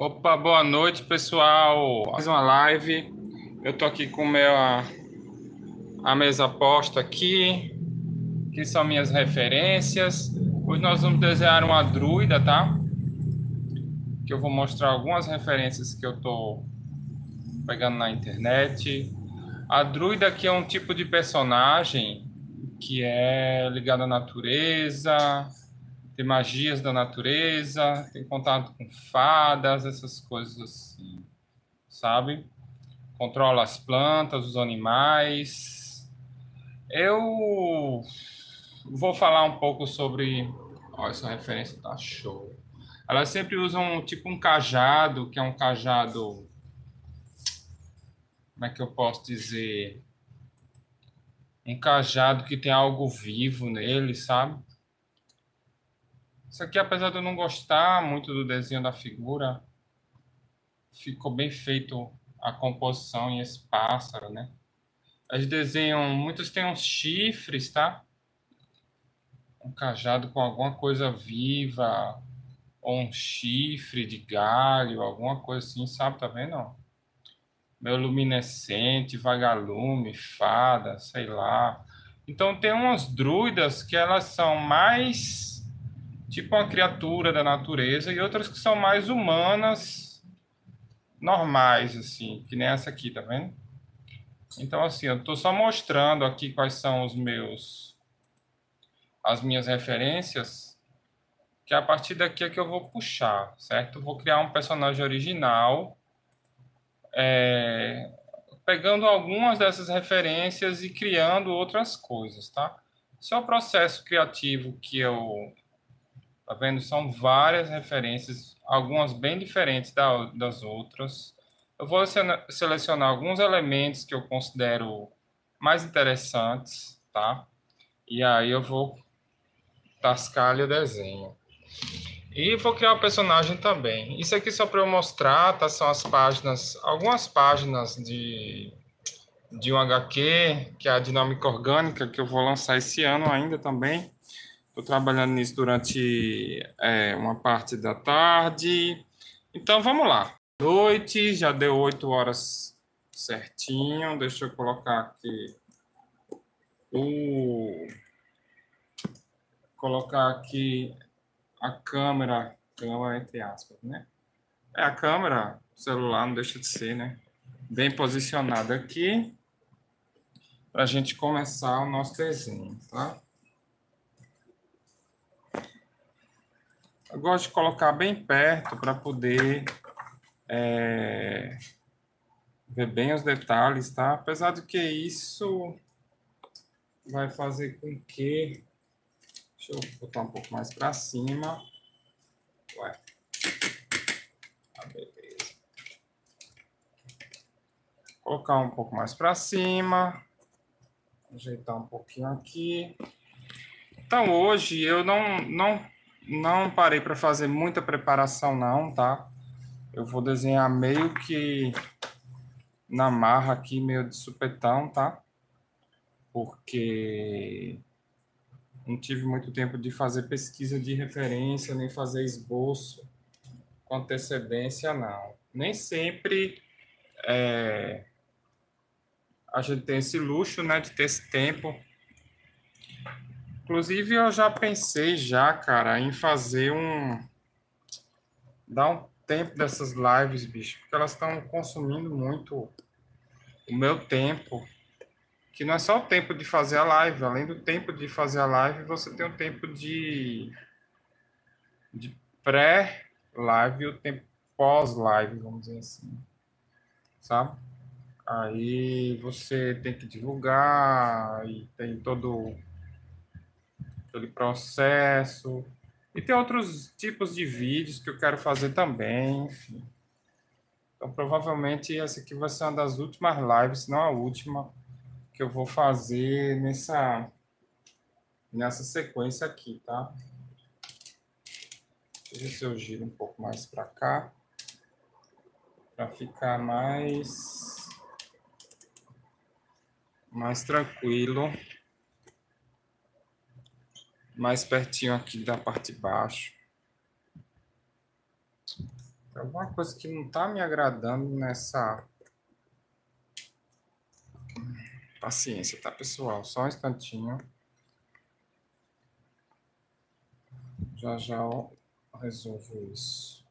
Opa, boa noite, pessoal. Mais uma live. Eu tô aqui com meu, a, a mesa posta aqui, que são minhas referências. Hoje nós vamos desenhar uma druida, tá? Que eu vou mostrar algumas referências que eu tô pegando na internet. A druida aqui é um tipo de personagem que é ligado à natureza, tem magias da natureza, tem contato com fadas, essas coisas assim, sabe? Controla as plantas, os animais. Eu vou falar um pouco sobre. Olha, essa referência tá show. Elas sempre usam tipo um cajado, que é um cajado. Como é que eu posso dizer? Um cajado que tem algo vivo nele, sabe? Isso aqui, apesar de eu não gostar muito do desenho da figura, ficou bem feito a composição e esse pássaro, né? Eles desenham, muitos têm uns chifres, tá? Um cajado com alguma coisa viva, ou um chifre de galho, alguma coisa assim, sabe? Tá vendo? Meio luminescente, vagalume, fada, sei lá. Então tem umas druidas que elas são mais tipo uma criatura da natureza, e outras que são mais humanas, normais, assim, que nem essa aqui, tá vendo? Então, assim, eu estou só mostrando aqui quais são os meus, as minhas referências, que a partir daqui é que eu vou puxar, certo? vou criar um personagem original, é, pegando algumas dessas referências e criando outras coisas, tá? Esse é o processo criativo que eu Tá vendo? São várias referências, algumas bem diferentes da, das outras. Eu vou selecionar alguns elementos que eu considero mais interessantes, tá? E aí eu vou tascar ali o desenho. E vou criar o um personagem também. Isso aqui só para eu mostrar, tá? São as páginas, algumas páginas de, de um HQ, que é a Dinâmica Orgânica, que eu vou lançar esse ano ainda também. Estou trabalhando nisso durante é, uma parte da tarde. Então vamos lá. Noite, já deu 8 horas certinho. Deixa eu colocar aqui o colocar aqui a câmera, câmera entre aspas, né? É a câmera, celular não deixa de ser, né? Bem posicionada aqui para a gente começar o nosso desenho, tá? Eu gosto de colocar bem perto para poder é, ver bem os detalhes, tá? Apesar de que isso vai fazer com que... Deixa eu botar um pouco mais para cima. Ué. Ah, beleza. Colocar um pouco mais para cima. Ajeitar um pouquinho aqui. Então, hoje eu não, não não parei para fazer muita preparação não, tá? Eu vou desenhar meio que na marra aqui, meio de supetão, tá? Porque não tive muito tempo de fazer pesquisa de referência, nem fazer esboço com antecedência, não. Nem sempre é, a gente tem esse luxo, né, de ter esse tempo Inclusive, eu já pensei já, cara, em fazer um... Dar um tempo dessas lives, bicho, porque elas estão consumindo muito o meu tempo. Que não é só o tempo de fazer a live. Além do tempo de fazer a live, você tem o tempo de... De pré-live e o tempo pós-live, vamos dizer assim. Sabe? Aí você tem que divulgar e tem todo aquele processo. E tem outros tipos de vídeos que eu quero fazer também, enfim. Então, provavelmente, essa aqui vai ser uma das últimas lives, se não a última, que eu vou fazer nessa, nessa sequência aqui, tá? Deixa eu ver se eu giro um pouco mais para cá, para ficar mais, mais tranquilo mais pertinho aqui da parte de baixo. Tem alguma coisa que não está me agradando nessa. Paciência, tá, pessoal? Só um instantinho. Já já resolvo isso.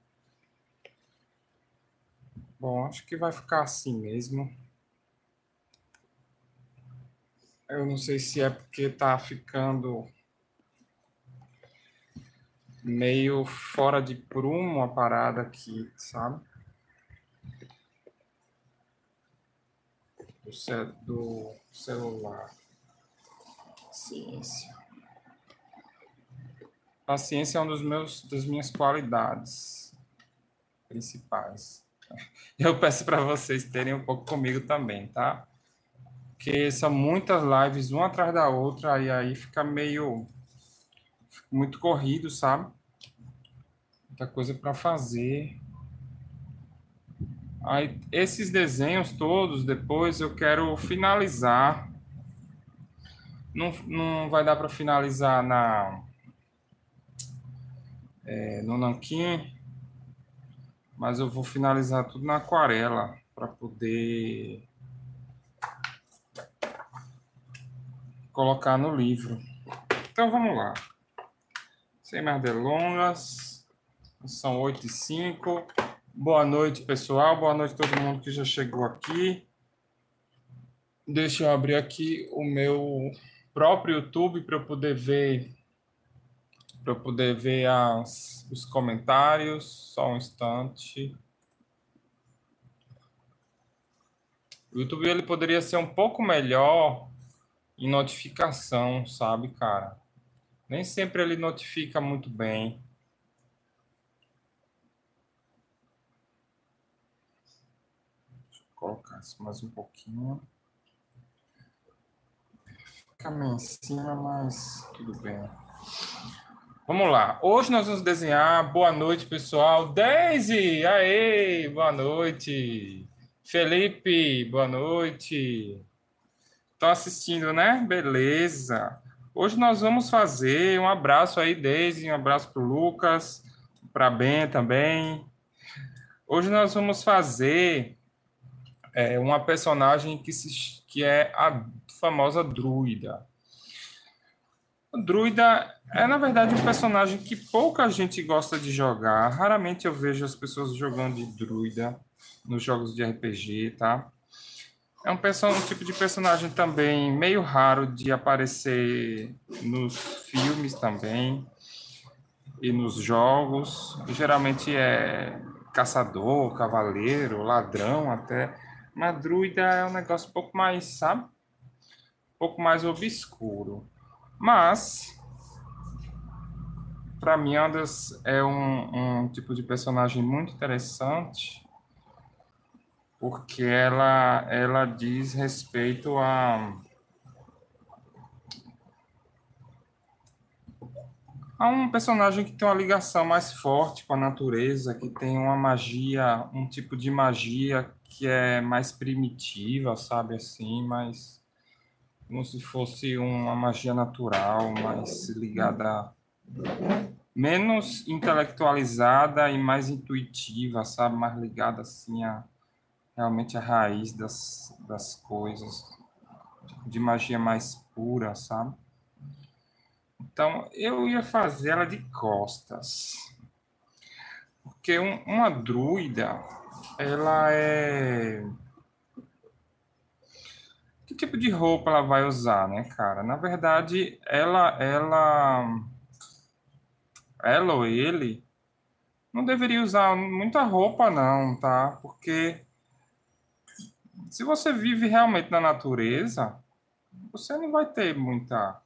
Bom, acho que vai ficar assim mesmo. Eu não sei se é porque tá ficando meio fora de prumo a parada aqui, sabe? Do, cel do celular. Ciência. Paciência é um dos meus das minhas qualidades principais. Eu peço para vocês terem um pouco comigo também, tá? Porque são muitas lives uma atrás da outra e aí fica meio muito corrido, sabe? muita coisa para fazer. Aí, esses desenhos todos, depois eu quero finalizar. Não, não vai dar para finalizar na é, no nanquim, mas eu vou finalizar tudo na aquarela para poder colocar no livro. Então vamos lá. Sem mais delongas. São 8 e 5. Boa noite, pessoal. Boa noite a todo mundo que já chegou aqui. Deixa eu abrir aqui o meu próprio YouTube para eu poder ver para eu poder ver as, os comentários. Só um instante. O YouTube ele poderia ser um pouco melhor em notificação, sabe, cara? Nem sempre ele notifica muito bem. colocar mais um pouquinho. Fica meio em cima, mas tudo bem. Vamos lá. Hoje nós vamos desenhar. Boa noite, pessoal. Daisy, aê, boa noite. Felipe, boa noite. Estão assistindo, né? Beleza. Hoje nós vamos fazer um abraço aí, Daisy, um abraço para o Lucas, para Ben também. Hoje nós vamos fazer é uma personagem que, se, que é a famosa druida. A druida é, na verdade, um personagem que pouca gente gosta de jogar. Raramente eu vejo as pessoas jogando de druida nos jogos de RPG, tá? É um, um tipo de personagem também meio raro de aparecer nos filmes também e nos jogos. Geralmente é caçador, cavaleiro, ladrão até. Mas druida é um negócio um pouco mais, sabe? Um pouco mais obscuro. Mas, para mim, Andas é um, um tipo de personagem muito interessante porque ela, ela diz respeito a Há um personagem que tem uma ligação mais forte com a natureza, que tem uma magia, um tipo de magia que é mais primitiva, sabe assim, mais como se fosse uma magia natural, mais ligada menos intelectualizada e mais intuitiva, sabe, mais ligada assim a realmente a raiz das, das coisas, de magia mais pura, sabe? Então, eu ia fazer ela de costas. Porque um, uma druida, ela é. Que tipo de roupa ela vai usar, né, cara? Na verdade, ela, ela, ela ou ele não deveria usar muita roupa, não, tá? Porque se você vive realmente na natureza, você não vai ter muita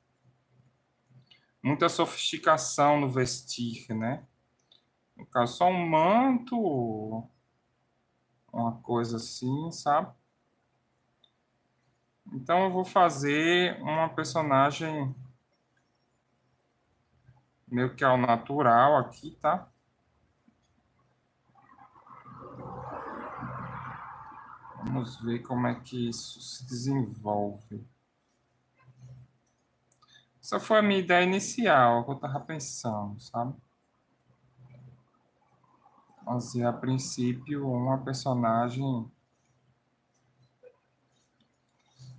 muita sofisticação no vestir, né? No caso, só um manto, uma coisa assim, sabe? Então eu vou fazer uma personagem meio que ao natural aqui, tá? Vamos ver como é que isso se desenvolve. Essa foi a minha ideia inicial, que eu estava pensando, sabe? fazer a princípio uma personagem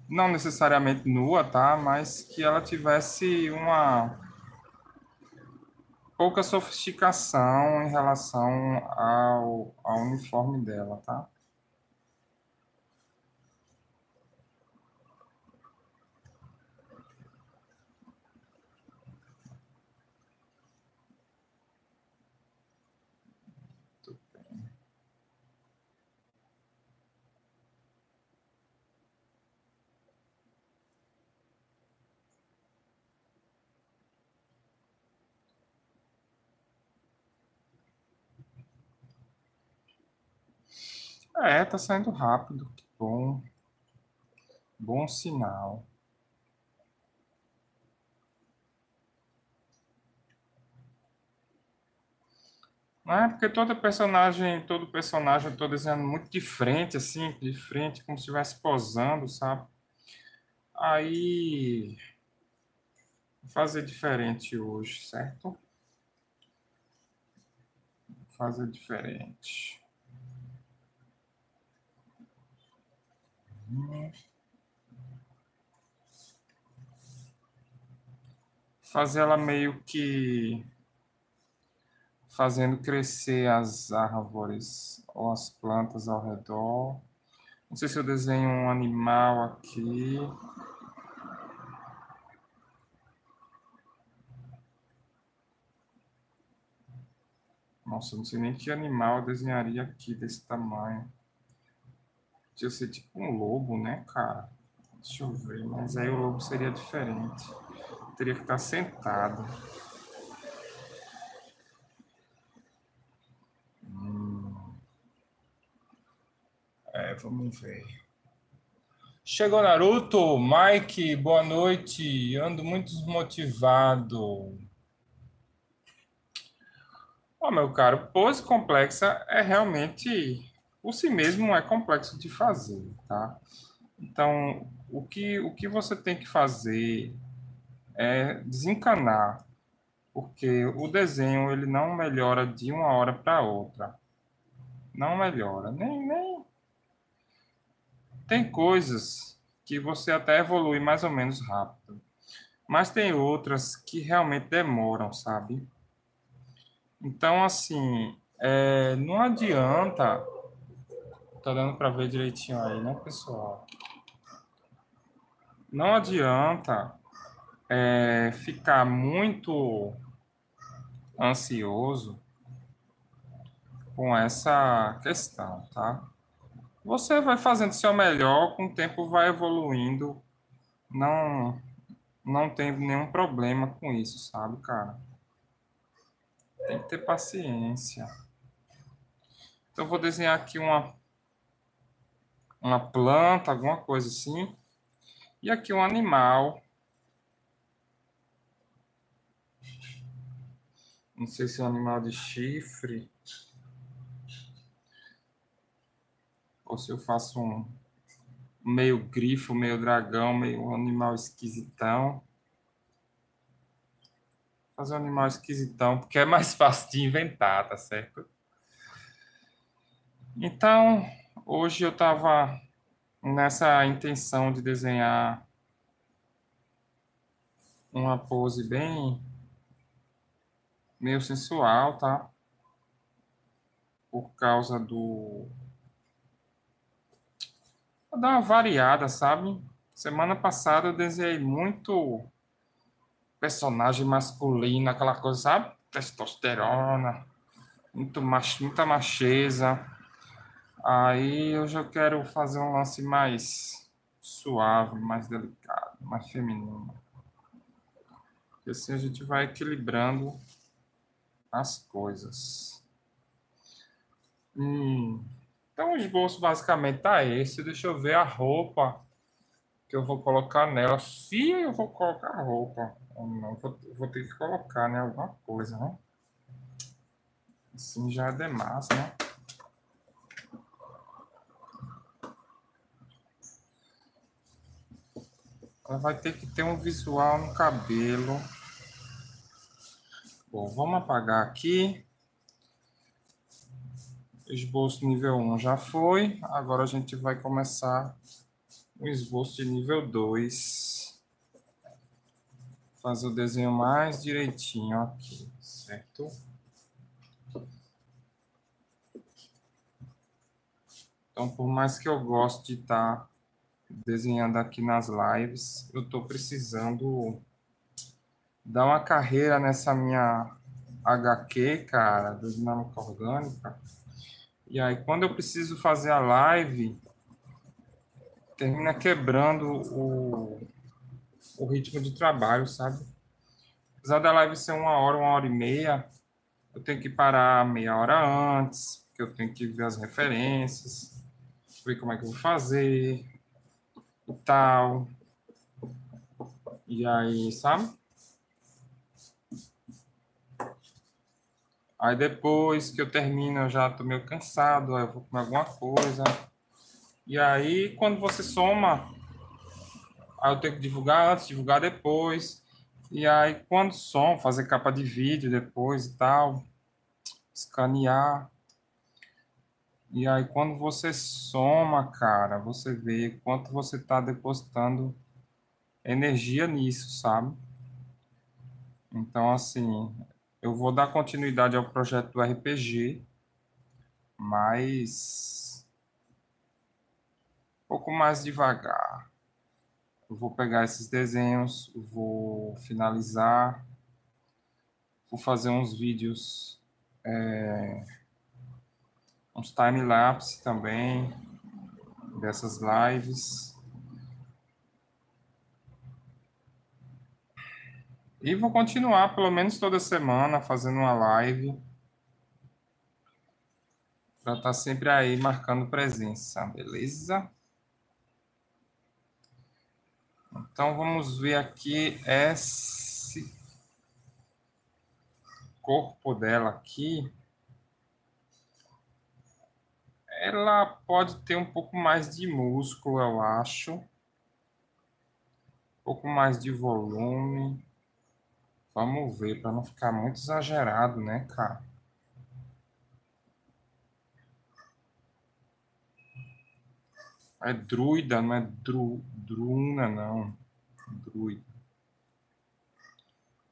não necessariamente nua, tá? Mas que ela tivesse uma pouca sofisticação em relação ao, ao uniforme dela, tá? É, tá saindo rápido. Que bom. Bom sinal. Não é porque todo personagem, todo personagem eu tô desenhando muito de frente, assim, de frente, como se estivesse posando, sabe? Aí, vou fazer diferente hoje, certo? Vou fazer diferente. Fazer ela meio que fazendo crescer as árvores ou as plantas ao redor. Não sei se eu desenho um animal aqui. Nossa, não sei nem que animal eu desenharia aqui desse tamanho. Podia ser tipo um lobo, né, cara? Deixa eu ver, mas aí o lobo seria diferente. Teria que estar sentado. Hum. É, vamos ver. Chegou Naruto, Mike, boa noite. Ando muito desmotivado. Ó, oh, meu caro, pose complexa é realmente por si mesmo é complexo de fazer, tá? Então, o que, o que você tem que fazer é desencanar, porque o desenho ele não melhora de uma hora para outra. Não melhora, nem, nem. Tem coisas que você até evolui mais ou menos rápido, mas tem outras que realmente demoram, sabe? Então, assim, é, não adianta Tá dando para ver direitinho aí, né, pessoal? Não adianta é, ficar muito ansioso com essa questão, tá? Você vai fazendo seu melhor, com o tempo vai evoluindo, não não tem nenhum problema com isso, sabe, cara? Tem que ter paciência. Então, vou desenhar aqui uma uma planta, alguma coisa assim. E aqui um animal. Não sei se é um animal de chifre. Ou se eu faço um meio grifo, meio dragão, meio animal esquisitão. Vou fazer um animal esquisitão, porque é mais fácil de inventar, tá certo? Então, Hoje eu estava nessa intenção de desenhar uma pose bem meio sensual, tá? Por causa do Vou dar uma variada, sabe? Semana passada eu desenhei muito personagem masculino, aquela coisa, sabe? Testosterona, muito mach... muita macheza. Aí eu já quero fazer um lance mais suave, mais delicado, mais feminino. E assim a gente vai equilibrando as coisas. Hum. Então o esboço basicamente tá esse. Deixa eu ver a roupa que eu vou colocar nela. Se eu vou colocar roupa ou não, vou, vou ter que colocar, né? Alguma coisa, né? Assim já é demais, né? Ela vai ter que ter um visual no cabelo. Bom, vamos apagar aqui. esboço nível 1 já foi. Agora a gente vai começar o esboço de nível 2. Fazer o desenho mais direitinho aqui, certo? Então, por mais que eu goste de estar tá desenhando aqui nas lives, eu estou precisando dar uma carreira nessa minha HQ, cara, da dinâmica orgânica. E aí, quando eu preciso fazer a live, termina quebrando o, o ritmo de trabalho, sabe? Apesar da live ser uma hora, uma hora e meia, eu tenho que parar meia hora antes, porque eu tenho que ver as referências, ver como é que eu vou fazer e tal. E aí, sabe? Aí depois que eu termino, eu já tô meio cansado, aí eu vou comer alguma coisa. E aí, quando você soma, aí eu tenho que divulgar antes, divulgar depois. E aí, quando som, fazer capa de vídeo depois e tal, escanear. E aí, quando você soma, cara, você vê quanto você está depositando energia nisso, sabe? Então, assim, eu vou dar continuidade ao projeto do RPG, mas um pouco mais devagar. Eu vou pegar esses desenhos, vou finalizar, vou fazer uns vídeos, é, uns time-lapse também dessas lives. E vou continuar, pelo menos toda semana, fazendo uma live. Para estar tá sempre aí marcando presença, beleza? Então vamos ver aqui esse corpo dela aqui. Ela pode ter um pouco mais de músculo, eu acho. Um pouco mais de volume. Vamos ver, para não ficar muito exagerado, né, cara? É druida, não é dru, druna, não. Druida.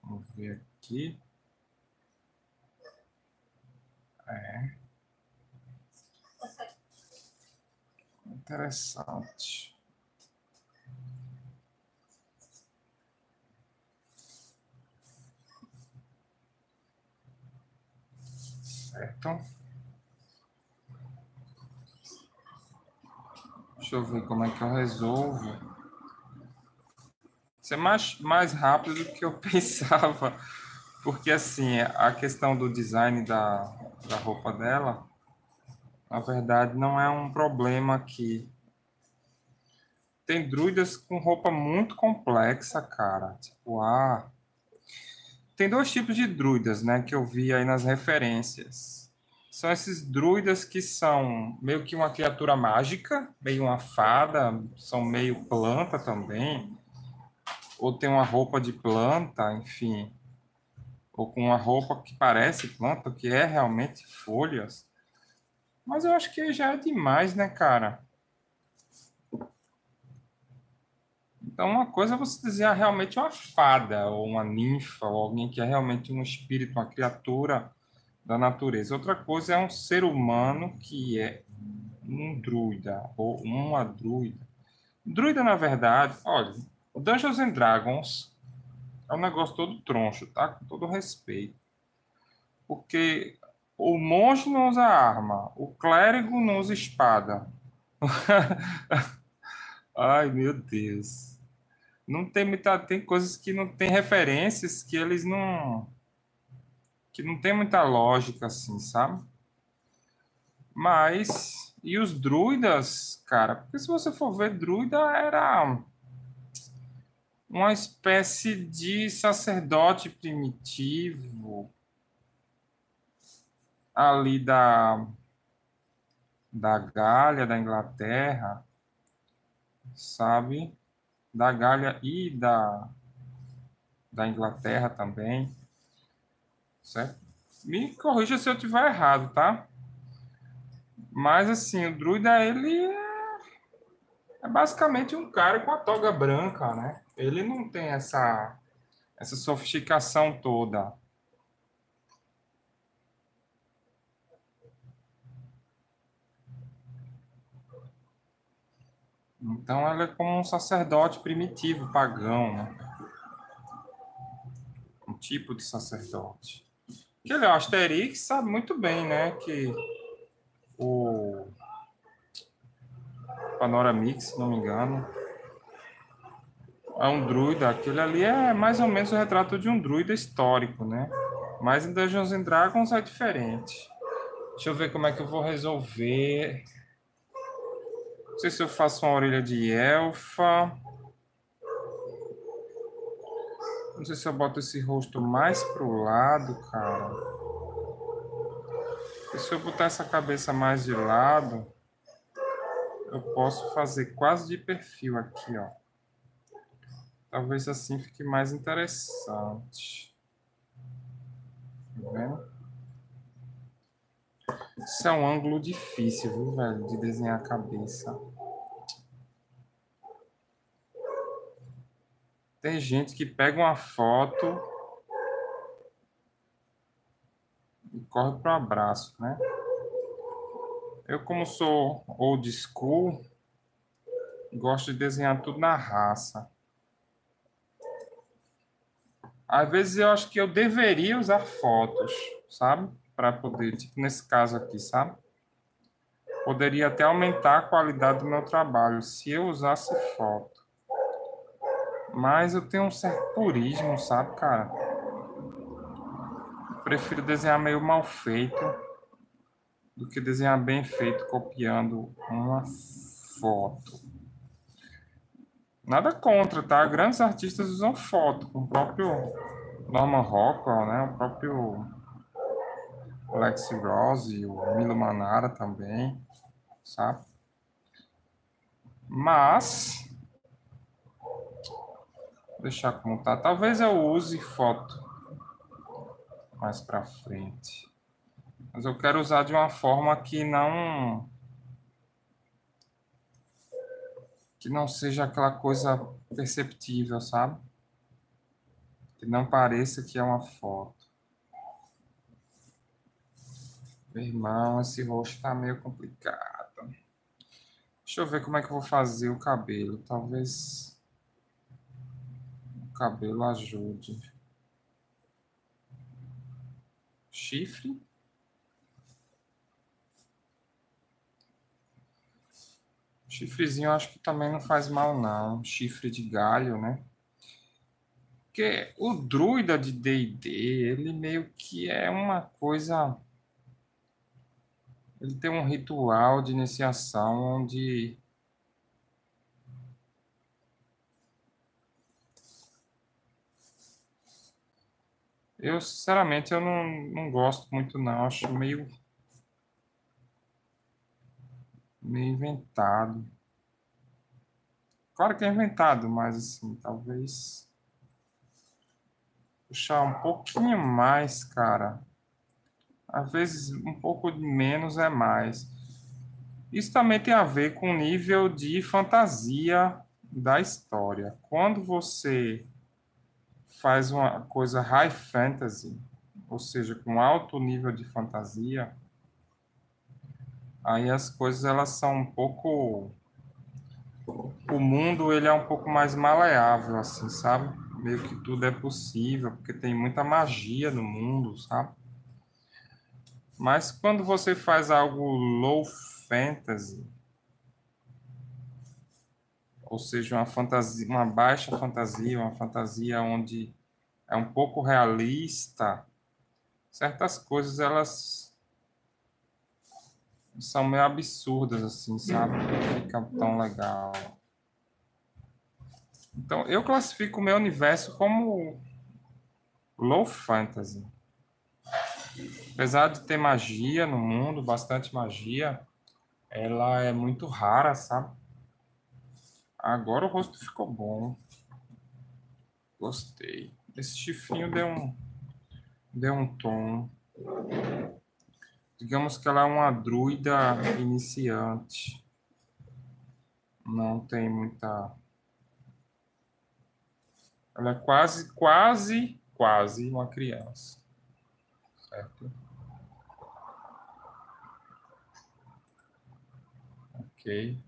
Vamos ver aqui. É. Interessante. Certo. Deixa eu ver como é que eu resolvo. Isso é mais, mais rápido do que eu pensava. Porque, assim, a questão do design da, da roupa dela, na verdade, não é um problema aqui. Tem druidas com roupa muito complexa, cara. Tipo, ah, tem dois tipos de druidas, né, que eu vi aí nas referências. São esses druidas que são meio que uma criatura mágica, meio uma fada, são meio planta também, ou tem uma roupa de planta, enfim, ou com uma roupa que parece planta, que é realmente folhas. Mas eu acho que já é demais, né, cara? Então, uma coisa é você desenhar realmente uma fada, ou uma ninfa, ou alguém que é realmente um espírito, uma criatura da natureza. Outra coisa é um ser humano que é um druida, ou uma druida. Druida, na verdade, olha, Dungeons and Dragons é um negócio todo troncho, tá? Com todo respeito. Porque o monge não usa arma, o clérigo não usa espada. Ai, meu Deus não tem tem coisas que não tem referências que eles não que não tem muita lógica assim, sabe? Mas e os druidas, cara? Porque se você for ver druida era uma espécie de sacerdote primitivo ali da da Gália, da Inglaterra, sabe? da Gália e da, da Inglaterra também. Certo? Me corrija se eu estiver errado, tá? Mas assim, o druida ele é basicamente um cara com a toga branca, né? Ele não tem essa essa sofisticação toda. Então ela é como um sacerdote primitivo, pagão, né? Um tipo de sacerdote. Que ele, o Asterix sabe muito bem, né? Que o Panoramix, se não me engano, é um druida. Aquele ali é mais ou menos o retrato de um druida histórico, né? Mas em Dungeons and Dragons é diferente. Deixa eu ver como é que eu vou resolver sei se eu faço uma orelha de elfa. Não sei se eu boto esse rosto mais pro lado, cara. E se eu botar essa cabeça mais de lado, eu posso fazer quase de perfil aqui, ó. Talvez assim fique mais interessante. Tá vendo? Isso é um ângulo difícil, viu, velho, de desenhar a cabeça. Tem gente que pega uma foto e corre para o abraço, né? Eu, como sou old school, gosto de desenhar tudo na raça. Às vezes eu acho que eu deveria usar fotos, sabe? Para poder, tipo nesse caso aqui, sabe? Poderia até aumentar a qualidade do meu trabalho se eu usasse foto. Mas eu tenho um certo purismo, sabe, cara? Prefiro desenhar meio mal feito do que desenhar bem feito copiando uma foto. Nada contra, tá? Grandes artistas usam foto, o próprio Norman Rockwell, né? O próprio Alex Rose, o Milo Manara também, sabe? Mas deixar como tá. Talvez eu use foto mais para frente. Mas eu quero usar de uma forma que não que não seja aquela coisa perceptível, sabe? Que não pareça que é uma foto. Meu irmão, esse rosto tá meio complicado. Deixa eu ver como é que eu vou fazer o cabelo. Talvez cabelo ajude. Chifre. Chifrezinho acho que também não faz mal, não. Chifre de galho, né? Porque o druida de D&D, ele meio que é uma coisa... Ele tem um ritual de iniciação onde Eu, sinceramente, eu não, não gosto muito, não. Acho meio. meio inventado. Claro que é inventado, mas, assim, talvez. Puxar um pouquinho mais, cara. Às vezes, um pouco menos é mais. Isso também tem a ver com o nível de fantasia da história. Quando você faz uma coisa high fantasy, ou seja, com alto nível de fantasia, aí as coisas elas são um pouco o mundo ele é um pouco mais maleável assim, sabe? Meio que tudo é possível, porque tem muita magia no mundo, sabe? Mas quando você faz algo low fantasy, ou seja, uma fantasia, uma baixa fantasia, uma fantasia onde é um pouco realista, certas coisas elas são meio absurdas assim, sabe? Não fica tão legal. Então, eu classifico o meu universo como low fantasy. Apesar de ter magia no mundo, bastante magia, ela é muito rara, sabe? Agora o rosto ficou bom. Gostei. Esse chifrinho deu um, deu um tom. Digamos que ela é uma druida iniciante. Não tem muita. Ela é quase, quase, quase uma criança. Certo? Ok.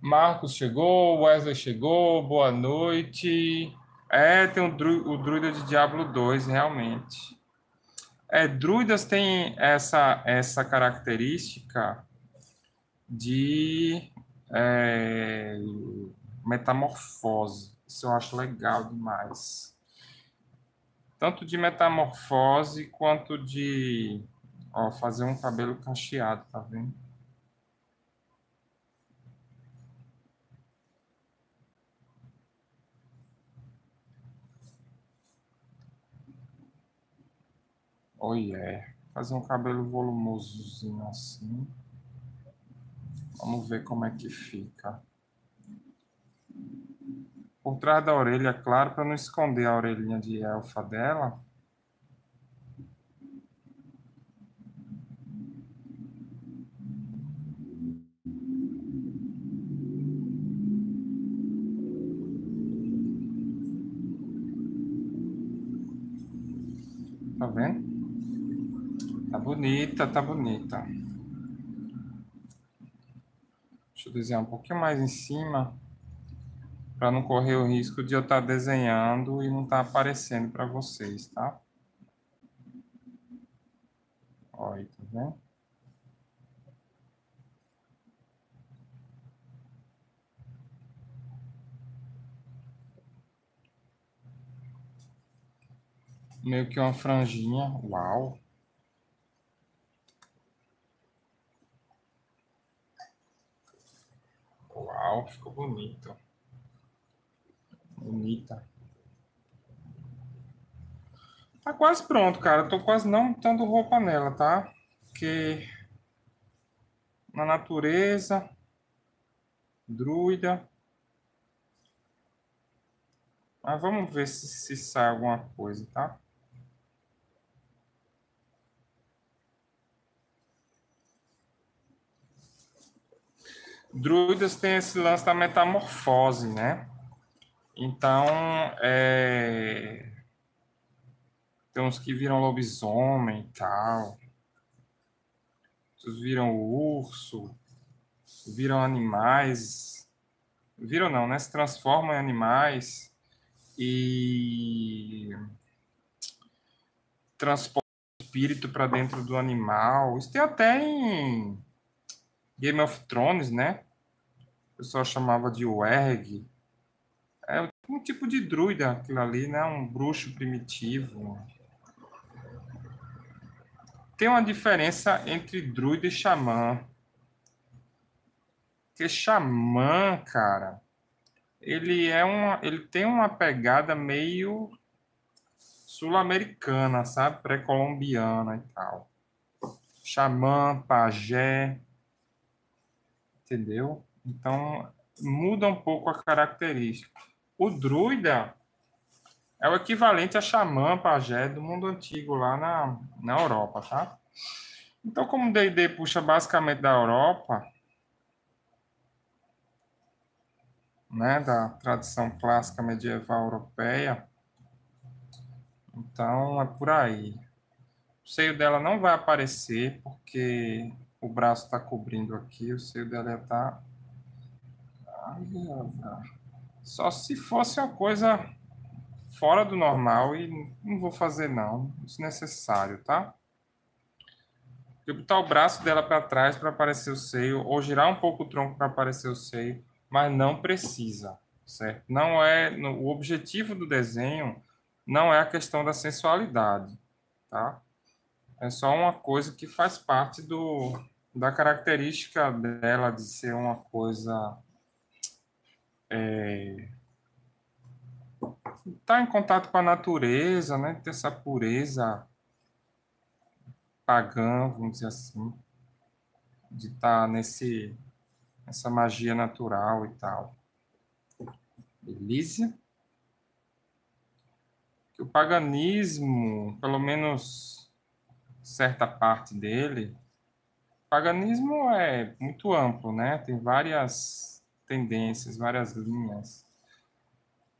Marcos chegou, Wesley chegou, boa noite. É, tem o, dru, o druida de Diablo 2, realmente. É, druidas têm essa, essa característica de é, metamorfose. Isso eu acho legal demais. Tanto de metamorfose quanto de ó, fazer um cabelo cacheado, tá vendo? Olha, é. Fazer um cabelo volumosozinho assim. Vamos ver como é que fica. Por trás da orelha, claro, para não esconder a orelhinha de elfa dela. Tá vendo? Tá bonita, tá bonita. Deixa eu desenhar um pouquinho mais em cima, para não correr o risco de eu estar tá desenhando e não estar tá aparecendo para vocês, tá? Olha, tá vendo? Meio que uma franjinha. Uau! Uau, ficou bonito. Bonita. Tá quase pronto, cara. Tô quase não botando roupa nela, tá? Porque na natureza, druida. Mas vamos ver se, se sai alguma coisa, tá? Druidas têm esse lance da metamorfose, né? Então, é... tem uns que viram lobisomem e tal. Outros viram urso, viram animais. Viram não, né? Se transformam em animais e transportam o espírito para dentro do animal. Isso tem até em Game of Thrones, né? O pessoal chamava de Werg. É um tipo de druida aquilo ali, né? Um bruxo primitivo. Tem uma diferença entre druida e xamã. Porque xamã, cara, ele é uma, ele tem uma pegada meio sul-americana, sabe? Pré-colombiana e tal. Xamã, pajé, entendeu? Então, muda um pouco a característica. O druida é o equivalente a xamã, pajé do mundo antigo lá na, na Europa, tá? Então, como o D&D puxa basicamente da Europa, né, da tradição clássica medieval europeia, então é por aí. O seio dela não vai aparecer porque o braço está cobrindo aqui, o seio dela está. Só se fosse uma coisa fora do normal e não vou fazer não, desnecessário, tá? Eu botar o braço dela para trás para aparecer o seio, ou girar um pouco o tronco para aparecer o seio, mas não precisa, certo? Não é o objetivo do desenho não é a questão da sensualidade, tá? É só uma coisa que faz parte do, da característica dela de ser uma coisa. É, tá em contato com a natureza, né? Ter essa pureza pagã, vamos dizer assim, de estar tá nesse essa magia natural e tal. Beleza? Que o paganismo, pelo menos certa parte dele, paganismo é muito amplo, né? Tem várias tendências, várias linhas.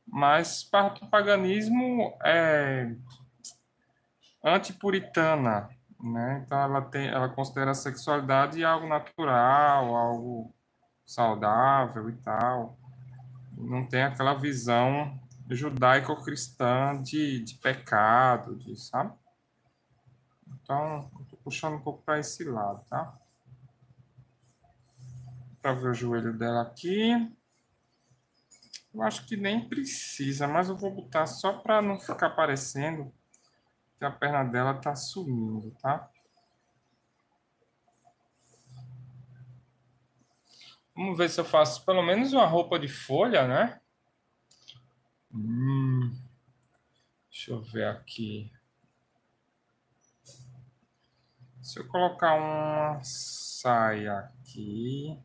Mas parte do paganismo é antipuritana, né? Então ela tem, ela considera a sexualidade algo natural, algo saudável e tal. Não tem aquela visão judaico-cristã de, de pecado, de, sabe? Então, estou puxando um pouco para esse lado, tá? Para ver o joelho dela aqui. Eu acho que nem precisa, mas eu vou botar só para não ficar aparecendo que a perna dela tá sumindo, tá? Vamos ver se eu faço pelo menos uma roupa de folha, né? Hum, deixa eu ver aqui. Se eu colocar uma saia aqui.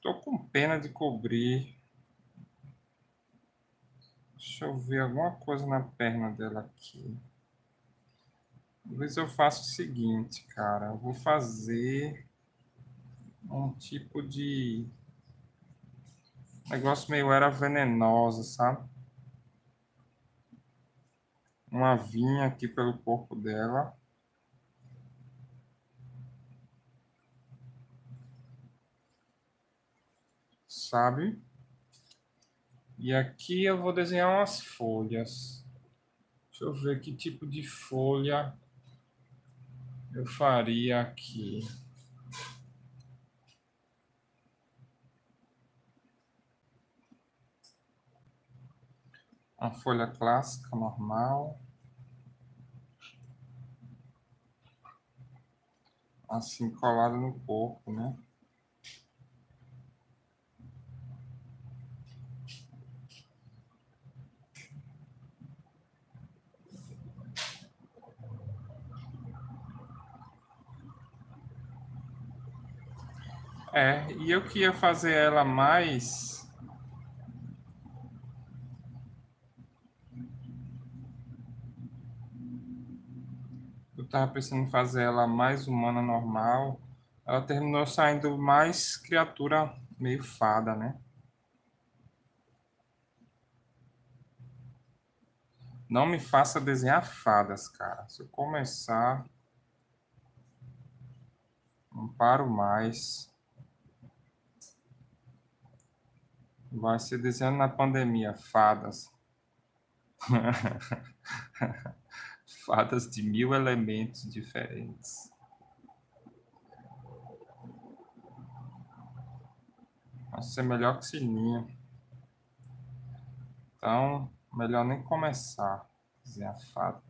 Tô com pena de cobrir. Deixa eu ver alguma coisa na perna dela aqui. Talvez eu faça o seguinte, cara. Eu vou fazer um tipo de negócio meio era venenosa, sabe? Uma vinha aqui pelo corpo dela. Sabe? E aqui eu vou desenhar umas folhas. Deixa eu ver que tipo de folha eu faria aqui. Uma folha clássica, normal. Assim, colada no corpo, né? É, e eu queria fazer ela mais. Eu tava pensando em fazer ela mais humana normal. Ela terminou saindo mais criatura meio fada, né? Não me faça desenhar fadas, cara. Se eu começar, não paro mais. Vai ser desenhando na pandemia, fadas. fadas de mil elementos diferentes. Vai ser melhor que sininho. Então, melhor nem começar a desenhar fada.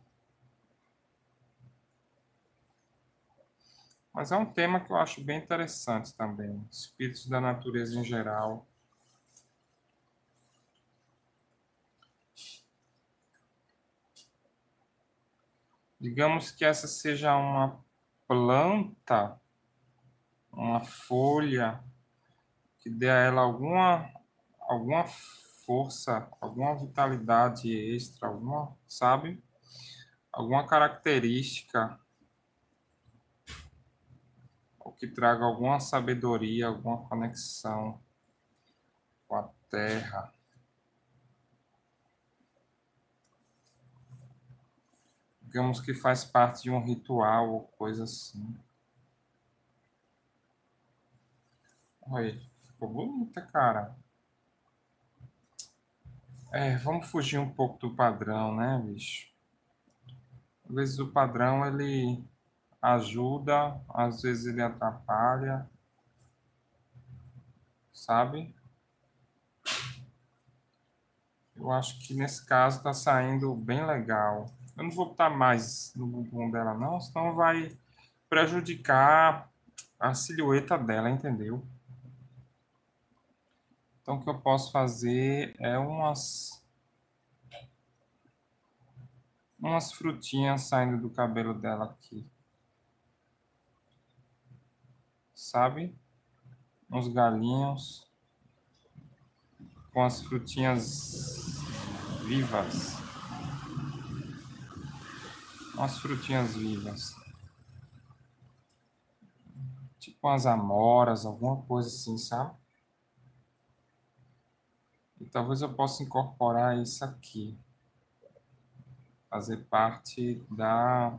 Mas é um tema que eu acho bem interessante também. Espíritos da natureza em geral. Digamos que essa seja uma planta, uma folha que dê a ela alguma, alguma força, alguma vitalidade extra, alguma, sabe? Alguma característica ou que traga alguma sabedoria, alguma conexão com a terra. Digamos que faz parte de um ritual ou coisa assim. Olha, ficou bonita, cara. É, vamos fugir um pouco do padrão, né, bicho? Às vezes o padrão ele ajuda, às vezes ele atrapalha, sabe? Eu acho que nesse caso tá saindo bem legal. Eu não vou botar mais no bumbum dela, não, senão vai prejudicar a silhueta dela, entendeu? Então, o que eu posso fazer é umas umas frutinhas saindo do cabelo dela aqui. Sabe? Uns galinhos com as frutinhas vivas. Umas frutinhas vivas. Tipo umas amoras, alguma coisa assim, sabe? E talvez eu possa incorporar isso aqui. Fazer parte da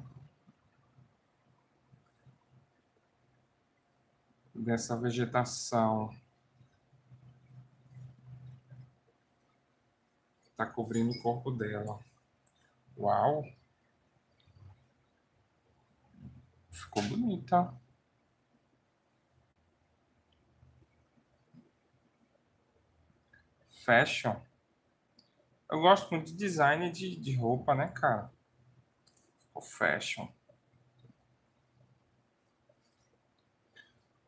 dessa vegetação está cobrindo o corpo dela. Uau! Ficou bonita. Fashion. Eu gosto muito de design de, de roupa, né, cara? O fashion.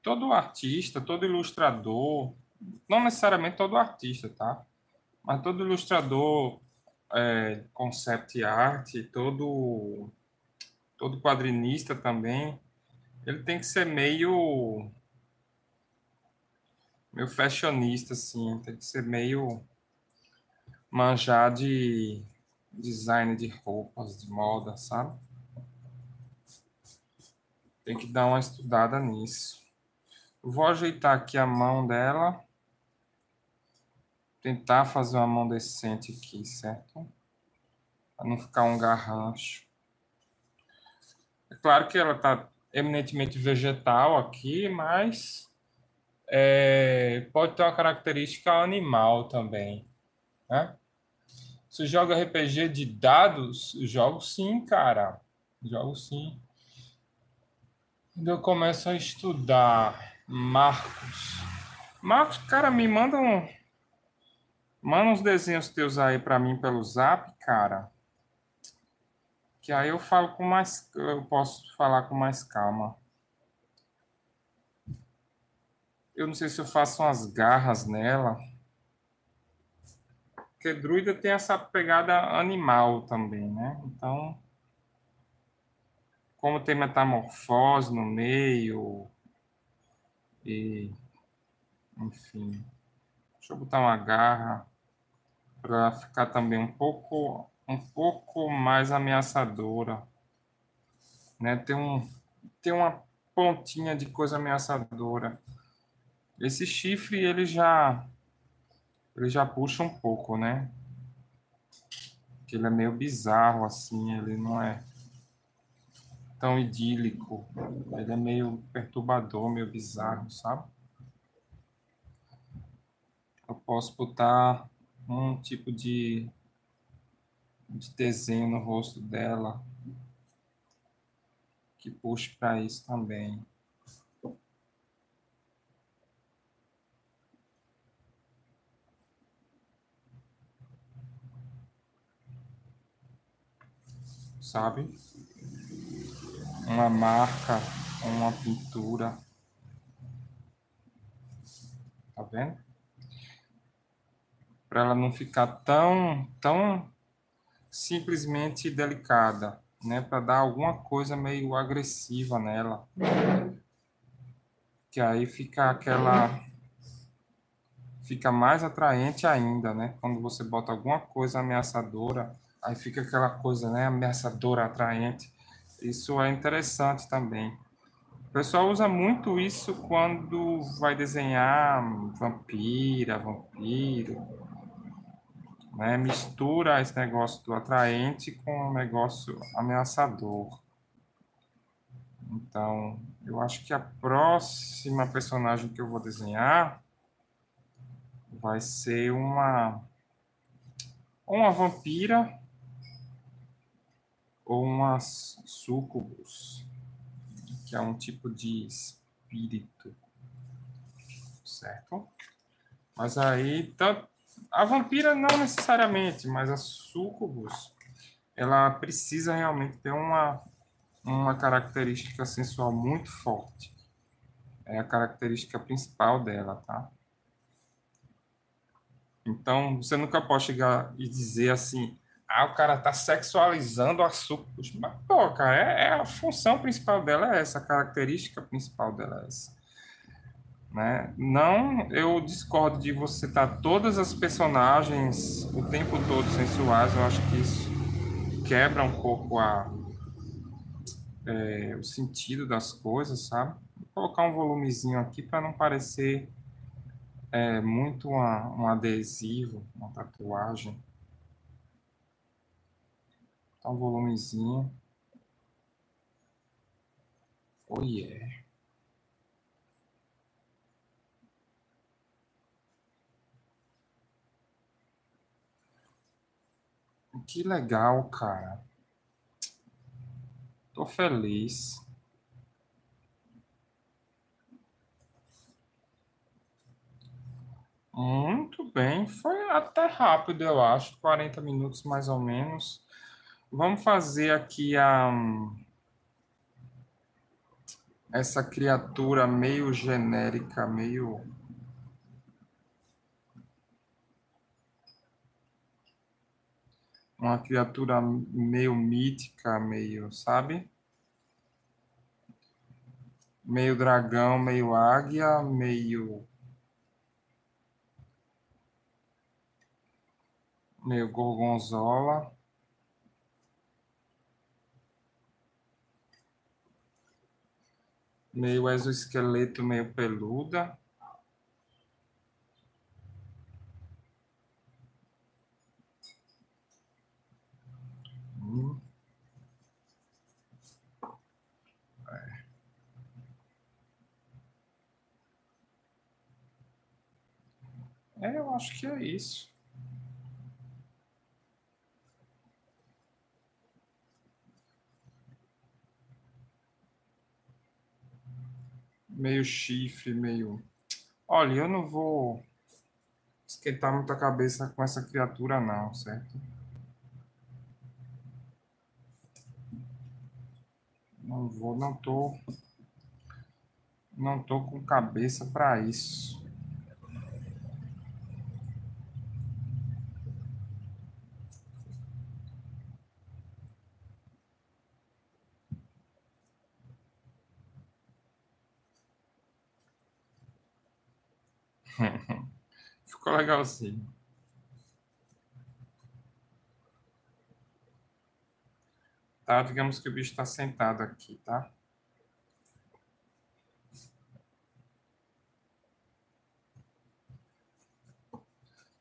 todo artista, todo ilustrador, não necessariamente todo artista, tá? Mas todo ilustrador, é, concept art, todo todo quadrinista também, ele tem que ser meio meio fashionista, assim, tem que ser meio manjar de design de roupas, de moda, sabe? Tem que dar uma estudada nisso. Vou ajeitar aqui a mão dela. Tentar fazer uma mão decente aqui, certo? Para não ficar um garrancho. É claro que ela está eminentemente vegetal aqui, mas é, pode ter uma característica animal também. Né? Você joga RPG de dados? Jogo sim, cara. Jogo sim. Quando eu começo a estudar Marcos. Marcos, cara, me manda um. Manda uns desenhos teus aí para mim pelo zap, cara. Que aí eu falo com mais. Eu posso falar com mais calma. Eu não sei se eu faço umas garras nela. Porque druida tem essa pegada animal também, né? Então. Como tem metamorfose no meio, e, enfim, deixa eu botar uma garra para ficar também um pouco, um pouco mais ameaçadora, né? Tem um, tem uma pontinha de coisa ameaçadora. Esse chifre ele já, ele já puxa um pouco, né? Que ele é meio bizarro assim, ele não é tão idílico. Ele é meio perturbador, meio bizarro, sabe? Eu posso botar um tipo de, de desenho no rosto dela que puxe para isso também. Sabe? uma marca, uma pintura. Tá vendo? Para ela não ficar tão, tão simplesmente delicada, né? Para dar alguma coisa meio agressiva nela. Que aí fica aquela fica mais atraente ainda, né? Quando você bota alguma coisa ameaçadora, aí fica aquela coisa, né, ameaçadora, atraente. Isso é interessante também. O pessoal usa muito isso quando vai desenhar vampira, vampiro, né? Mistura esse negócio do atraente com o negócio ameaçador. Então, eu acho que a próxima personagem que eu vou desenhar vai ser uma uma vampira ou umas sucubus, que é um tipo de espírito, certo? Mas aí, a vampira não necessariamente, mas a sucubus, ela precisa realmente ter uma, uma característica sensual muito forte. É a característica principal dela, tá? Então, você nunca pode chegar e dizer assim, ah, o cara tá sexualizando a sucos. Mas, pô, cara, é, é, a função principal dela é essa, a característica principal dela é essa. Né? Não, eu discordo de você estar tá todas as personagens o tempo todo sensuais. Eu acho que isso quebra um pouco a, é, o sentido das coisas, sabe? Vou colocar um volumezinho aqui para não parecer é, muito uma, um adesivo, uma tatuagem. Tá um volumezinho. Oh yeah. Que legal, cara. Tô feliz. Muito bem, foi até rápido, eu acho, 40 minutos mais ou menos. Vamos fazer aqui a essa criatura meio genérica, meio uma criatura meio mítica, meio, sabe? Meio dragão, meio águia, meio meio gorgonzola. Meio exoesqueleto, meio peluda. É. é, eu acho que é isso. meio chifre, meio. Olha, eu não vou esquentar muita cabeça com essa criatura, não, certo? Não vou, não tô. Não tô com cabeça para isso. Ficou legalzinho. Tá? Digamos que o bicho está sentado aqui, tá?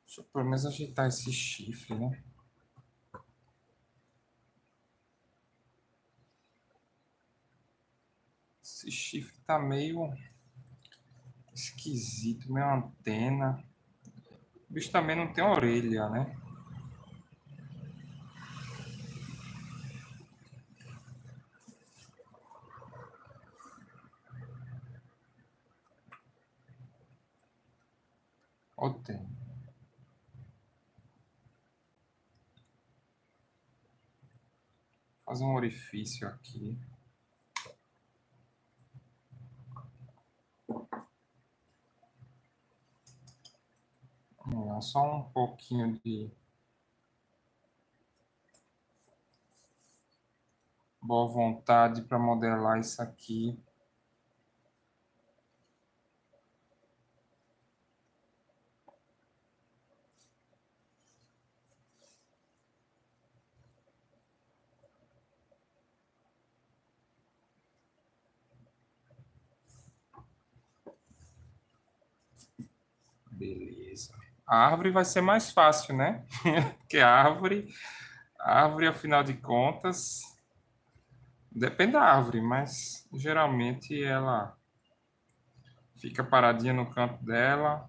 Deixa eu pelo menos ajeitar esse chifre, né? Esse chifre tá meio esquisito, meio antena. O bicho também não tem orelha, né? Ou tem? Fazer um orifício aqui. Vamos lá, só um pouquinho de boa vontade para modelar isso aqui. Beleza. A árvore vai ser mais fácil, né? Porque a árvore, a árvore, afinal de contas, depende da árvore, mas geralmente ela fica paradinha no canto dela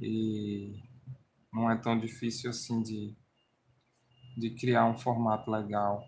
e não é tão difícil assim de, de criar um formato legal.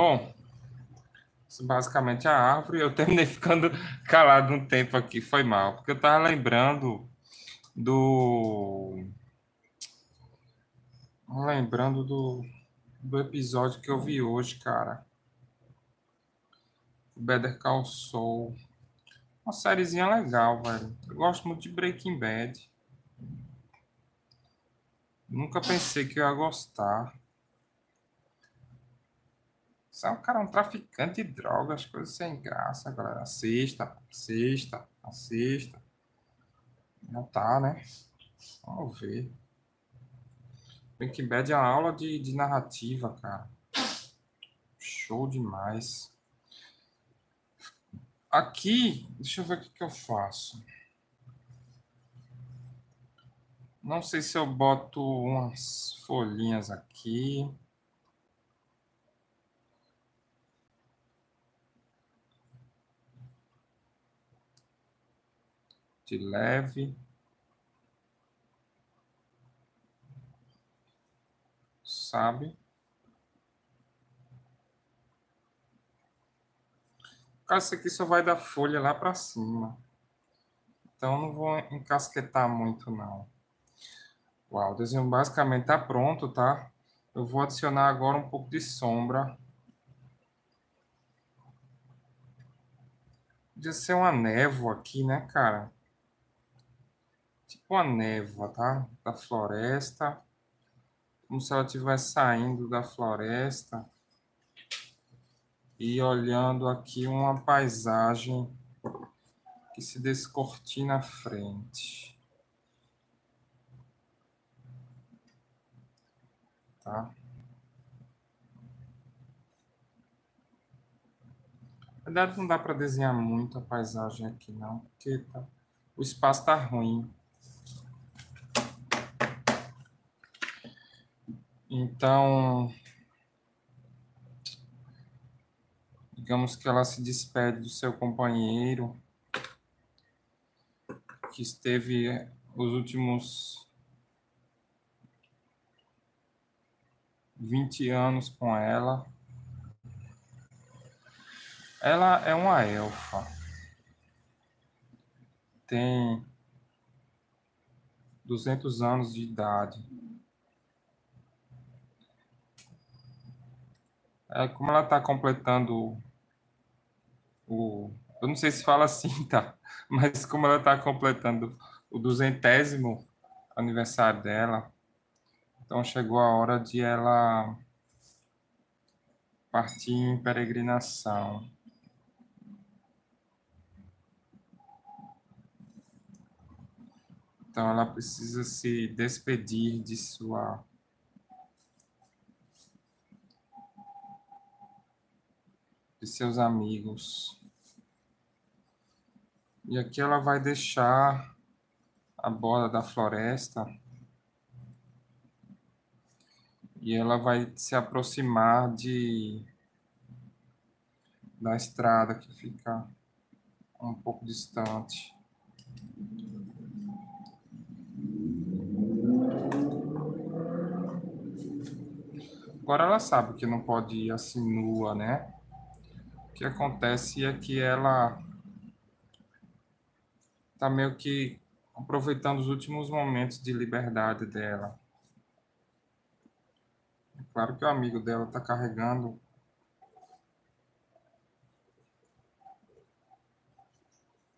Bom, basicamente a árvore. Eu terminei ficando calado um tempo aqui, foi mal, porque eu estava lembrando do. Lembrando do, do episódio que eu vi hoje, cara. Better Call Saul. Uma sériezinha legal, velho. Eu gosto muito de Breaking Bad. Nunca pensei que eu ia gostar. É um cara, um traficante de drogas, coisas sem graça, galera. Assista, assista, assista. Não tá, né? Vamos ver. Breaking Bad é uma aula de, de narrativa, cara. Show demais. Aqui, deixa eu ver o que, que eu faço. Não sei se eu boto umas folhinhas aqui. De leve. Sabe? Isso aqui só vai dar folha lá para cima. Então, não vou encasquetar muito, não. Uau, o desenho basicamente está pronto, tá? Eu vou adicionar agora um pouco de sombra. Podia ser uma névoa aqui, né, cara? Tipo uma névoa, tá? Da floresta. Como se ela estivesse saindo da floresta. E olhando aqui uma paisagem que se descortina à frente. tá? Na verdade, não dá para desenhar muito a paisagem aqui, não, porque tá, o espaço está ruim. Então, digamos que ela se despede do seu companheiro, que esteve os últimos 20 anos com ela. Ela é uma elfa. Tem 200 anos de idade. É, como ela está completando o. Eu não sei se fala assim, tá? Mas como ela está completando o duzentésimo aniversário dela, então chegou a hora de ela partir em peregrinação. Então ela precisa se despedir de sua de seus amigos. E aqui ela vai deixar a borda da floresta e ela vai se aproximar de da estrada que fica um pouco distante. Agora ela sabe que não pode ir assim nua, né? Que acontece é que ela tá meio que aproveitando os últimos momentos de liberdade dela. Claro que o amigo dela está carregando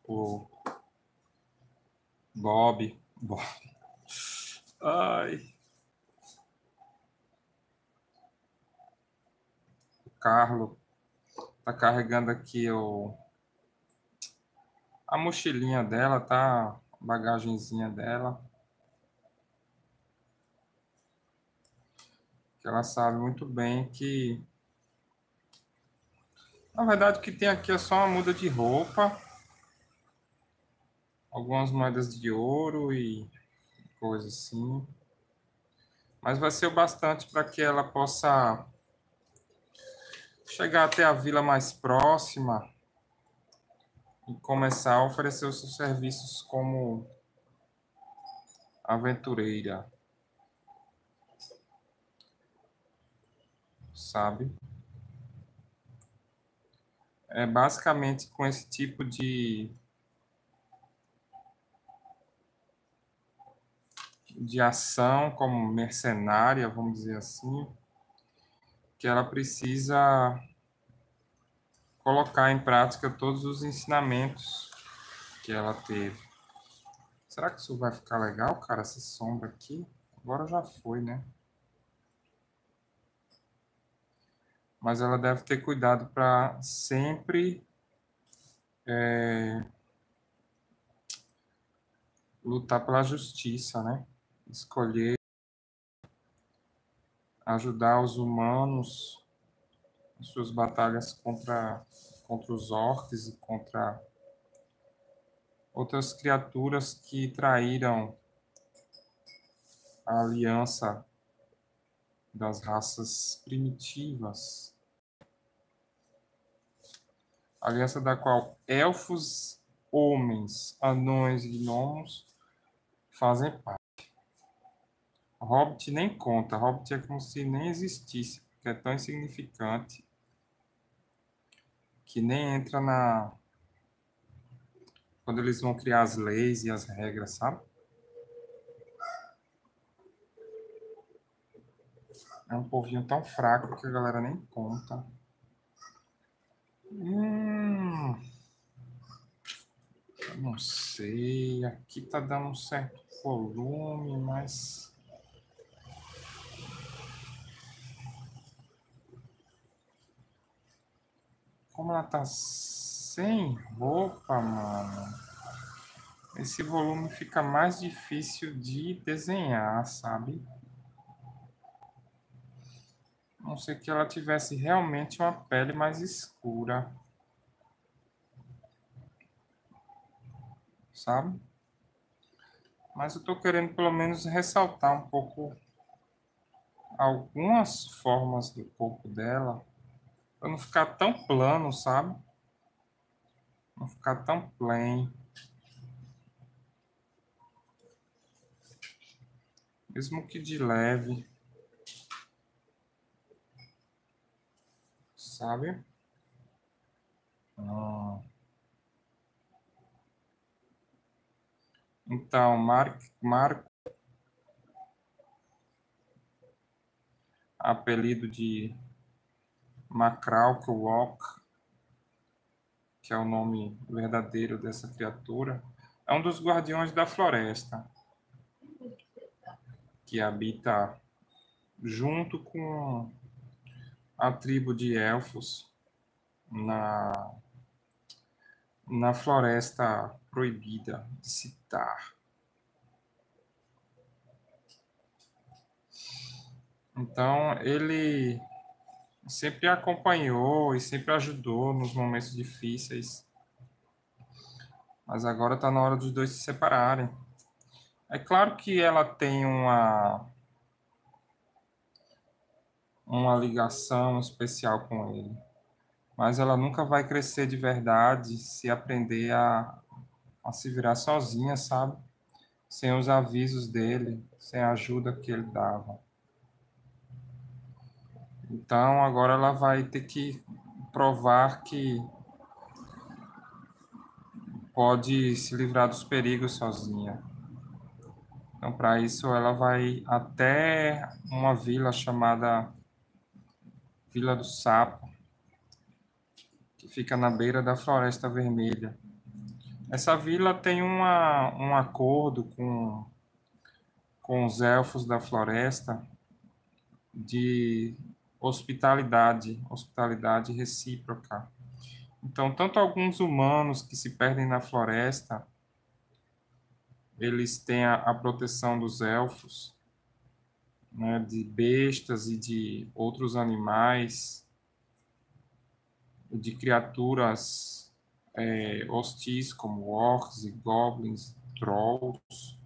o Bob. Bob. Ai. O tá carregando aqui o a mochilinha dela, tá? A bagagenzinha dela. que ela sabe muito bem que na verdade o que tem aqui é só uma muda de roupa, algumas moedas de ouro e coisa assim. Mas vai ser o bastante para que ela possa chegar até a vila mais próxima e começar a oferecer os seus serviços como aventureira. sabe? é basicamente com esse tipo de de ação como mercenária, vamos dizer assim, que ela precisa colocar em prática todos os ensinamentos que ela teve. Será que isso vai ficar legal, cara, essa sombra aqui? Agora já foi, né? Mas ela deve ter cuidado para sempre é, lutar pela justiça, né? Escolher ajudar os humanos em suas batalhas contra, contra os orcs e contra outras criaturas que traíram a aliança das raças primitivas. Aliança da qual elfos, homens, anões e gnomos fazem parte. Hobbit nem conta. Hobbit é como se nem existisse, porque é tão insignificante que nem entra na. Quando eles vão criar as leis e as regras, sabe? É um povinho tão fraco que a galera nem conta. Hum, não sei. Aqui tá dando um certo volume, mas. Como ela tá sem roupa, mano. Esse volume fica mais difícil de desenhar, sabe? A não ser que ela tivesse realmente uma pele mais escura. Sabe? Mas eu tô querendo pelo menos ressaltar um pouco algumas formas do corpo dela para não ficar tão plano, sabe? Não ficar tão plain. Mesmo que de leve. Sabe? Ah. Então, Marco, Marco, apelido de Macrauca Walk, que é o nome verdadeiro dessa criatura, é um dos guardiões da floresta, que habita junto com a tribo de elfos na, na floresta proibida de citar. Então, ele sempre acompanhou e sempre ajudou nos momentos difíceis. Mas agora está na hora dos dois se separarem. É claro que ela tem uma uma ligação especial com ele, mas ela nunca vai crescer de verdade se aprender a, a se virar sozinha, sabe? Sem os avisos dele, sem a ajuda que ele dava. Então agora ela vai ter que provar que pode se livrar dos perigos sozinha. Então, para isso, ela vai até uma vila chamada Vila do Sapo, que fica na beira da Floresta Vermelha. Essa vila tem uma, um acordo com, com os elfos da floresta de hospitalidade, hospitalidade recíproca. Então, tanto alguns humanos que se perdem na floresta, eles têm a, a proteção dos elfos, né, de bestas e de outros animais, de criaturas é, hostis como orcs e goblins, trolls,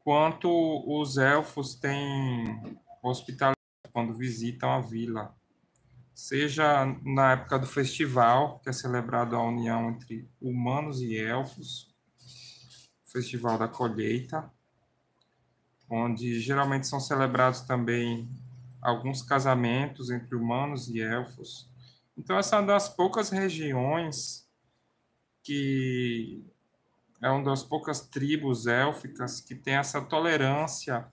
quanto os elfos têm hospitalidade quando visitam a vila, seja na época do festival, que é celebrado a união entre humanos e elfos, Festival da Colheita, onde geralmente são celebrados também alguns casamentos entre humanos e elfos, Então, essa é uma das poucas regiões que é uma das poucas tribos élficas que tem essa tolerância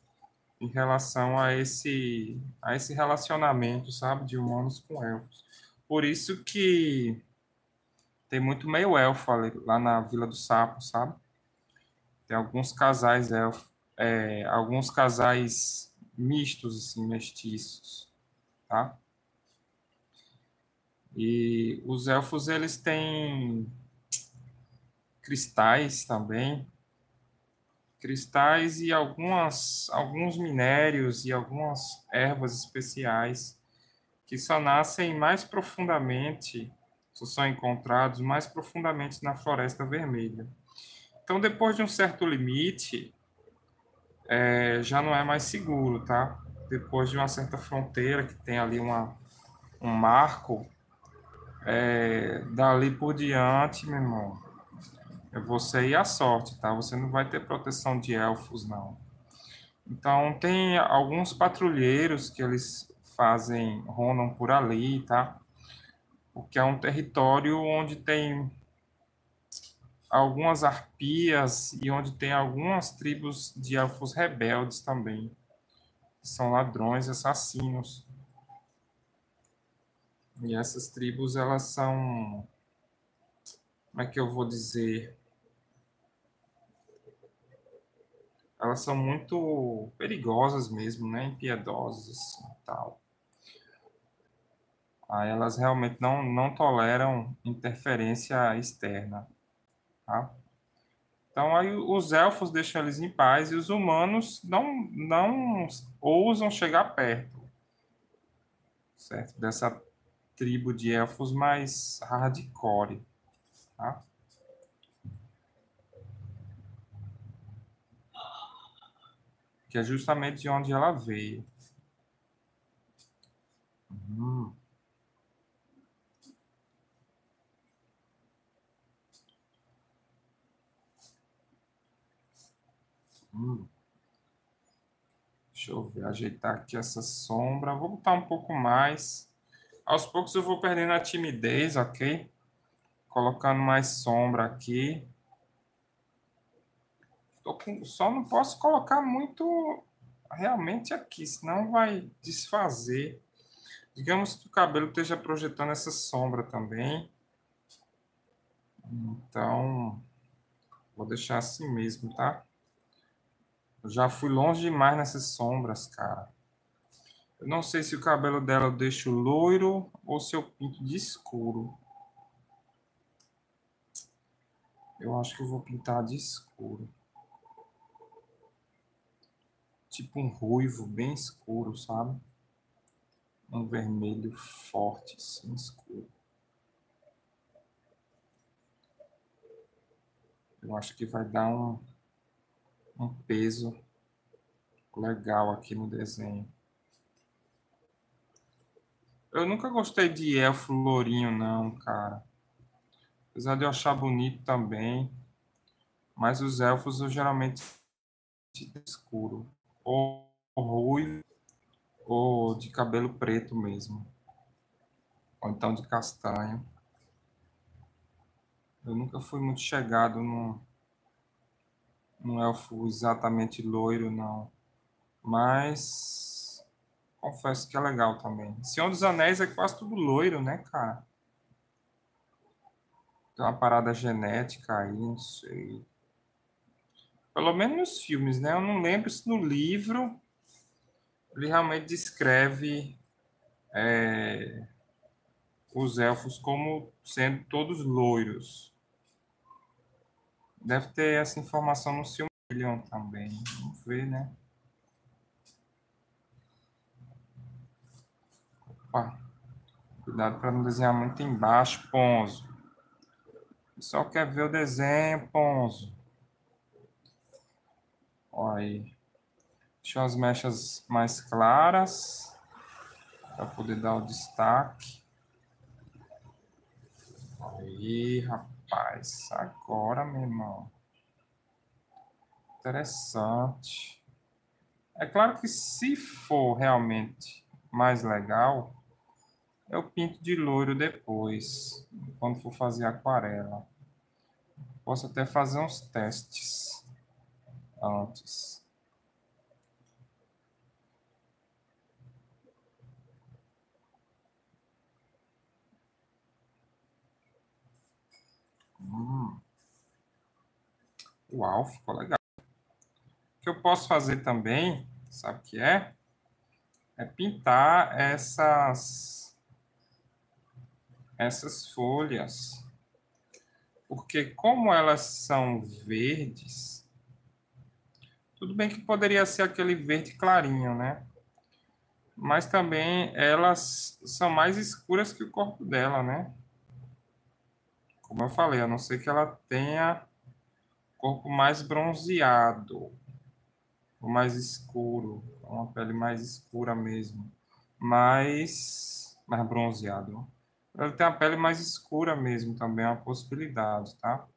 em relação a esse, a esse relacionamento, sabe, de humanos com elfos. Por isso que tem muito meio elfo ali, lá na Vila do Sapo, sabe? Tem alguns casais elfos, é, alguns casais mistos, assim, mestiços, tá? E os elfos, eles têm cristais também, cristais e algumas, alguns minérios e algumas ervas especiais que só nascem mais profundamente, só são encontrados mais profundamente na Floresta Vermelha. Então, depois de um certo limite, é, já não é mais seguro, tá? Depois de uma certa fronteira que tem ali uma, um marco, é, dali por diante, meu irmão, é você e a sorte, tá? Você não vai ter proteção de elfos, não. Então, tem alguns patrulheiros que eles fazem, rondam por ali, tá? Porque é um território onde tem algumas arpias e onde tem algumas tribos de elfos rebeldes também. São ladrões, assassinos. E essas tribos, elas são. Como é que eu vou dizer? Elas são muito perigosas mesmo, né? Impiedosas assim, tal. Aí elas realmente não, não toleram interferência externa. Tá? Então aí os elfos deixam eles em paz e os humanos não, não ousam chegar perto certo? dessa tribo de elfos mais hardcore. Tá? Que é justamente de onde ela veio. Hum. Hum. Deixa eu ver, ajeitar aqui essa sombra. Vou botar um pouco mais. Aos poucos eu vou perdendo a timidez, ok? Colocando mais sombra aqui. Com... Só não posso colocar muito realmente aqui, senão vai desfazer. Digamos que o cabelo esteja projetando essa sombra também. Então, vou deixar assim mesmo, tá? Eu já fui longe demais nessas sombras, cara. Eu não sei se o cabelo dela eu deixo loiro ou se eu pinto de escuro. Eu acho que eu vou pintar de escuro. Tipo um ruivo bem escuro, sabe? Um vermelho forte, assim, escuro. Eu acho que vai dar um um peso legal aqui no desenho. Eu nunca gostei de elfo lourinho, não, cara. Apesar de eu achar bonito também. Mas os elfos eu geralmente escuro. Ou ruivo, ou de cabelo preto mesmo. Ou então de castanho. Eu nunca fui muito chegado no, um elfo exatamente loiro, não. Mas confesso que é legal também. Senhor dos Anéis é quase tudo loiro, né, cara? Tem uma parada genética aí, não sei. Pelo menos nos filmes, né? Eu não lembro se no livro ele realmente descreve é, os elfos como sendo todos loiros. Deve ter essa informação no Silmarillion também. Vamos ver, né? Opa. Cuidado para não desenhar muito embaixo, Ponzo. Só quer ver o desenho, Ponzo. Olha aí. Deixa as mechas mais claras para poder dar o destaque. Aí. Rapaz, agora, meu irmão. Interessante. É claro que se for realmente mais legal, Eu pinto de loiro depois, quando for fazer aquarela. Posso até fazer uns testes antes. Hum. Uau, ficou legal. O que eu posso fazer também, sabe o que é? É pintar essas essas folhas. Porque como elas são verdes, tudo bem que poderia ser aquele verde clarinho, né? Mas também elas são mais escuras que o corpo dela, né? Como eu falei, a não ser que ela tenha corpo mais bronzeado, ou mais escuro, uma pele mais escura mesmo, mais, mais bronzeado. Ela tem a pele mais escura mesmo também, é uma possibilidade, tá?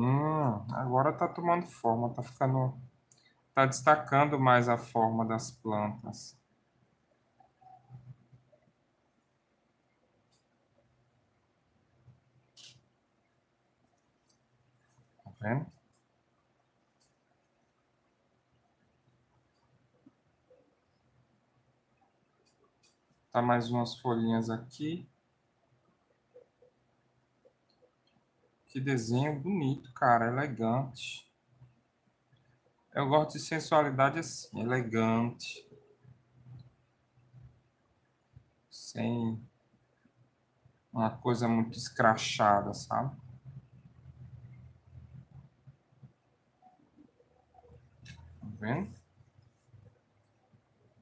Hum, agora tá tomando forma, tá ficando está destacando mais a forma das plantas. Tá vendo? Tá mais umas folhinhas aqui. Que desenho bonito, cara, elegante. Eu gosto de sensualidade assim, elegante. Sem uma coisa muito escrachada, sabe? Tá vendo?